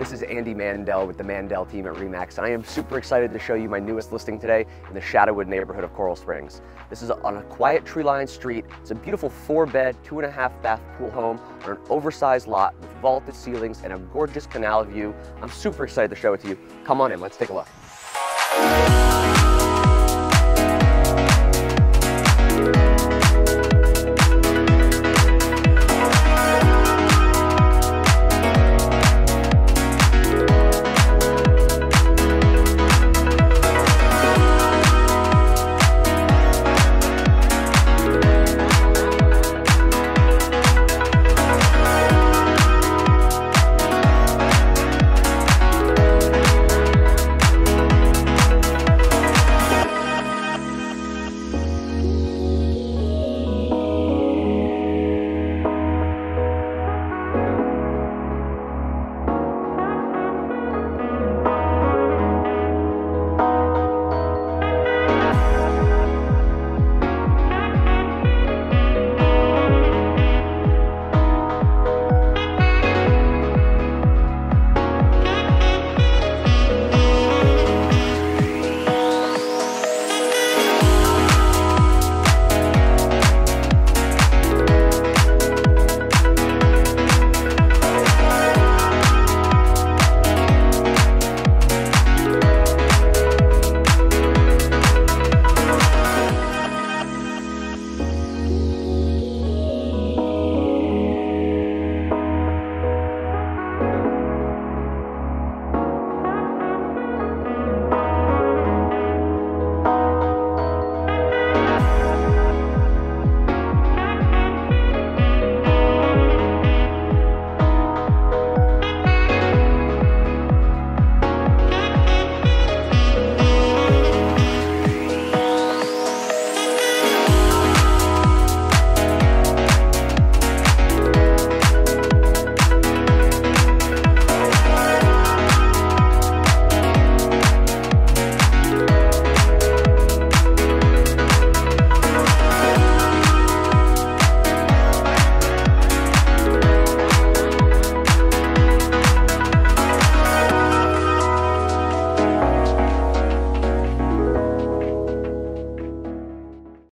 This is Andy Mandel with the Mandel team at REMAX, and I am super excited to show you my newest listing today in the Shadowwood neighborhood of Coral Springs. This is on a quiet tree-lined street. It's a beautiful four-bed, two and a half bath pool home on an oversized lot with vaulted ceilings and a gorgeous canal view. I'm super excited to show it to you. Come on in, let's take a look.